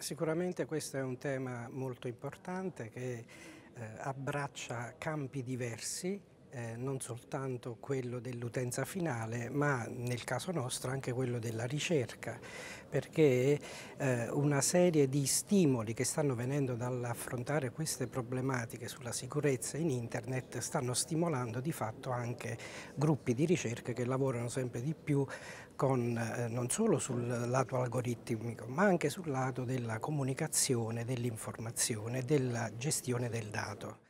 Sicuramente questo è un tema molto importante che eh, abbraccia campi diversi, eh, non soltanto quello dell'utenza finale, ma nel caso nostro anche quello della ricerca, perché eh, una serie di stimoli che stanno venendo dall'affrontare queste problematiche sulla sicurezza in internet stanno stimolando di fatto anche gruppi di ricerca che lavorano sempre di più con, eh, non solo sul lato algoritmico, ma anche sul lato della comunicazione, dell'informazione, della gestione del dato.